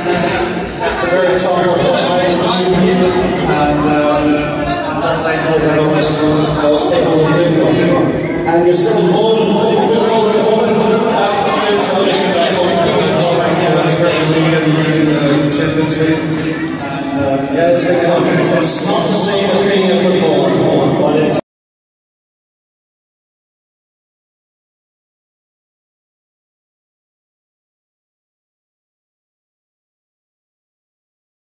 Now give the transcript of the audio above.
at the very top of the age and that's that they know that obviously people do for you. And you're still full of football at the moment. I think television that point the Champions League. And, uh, yeah, it's, it's not the same as being a footballer, but it's